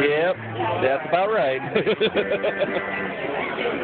Yep, that's about right.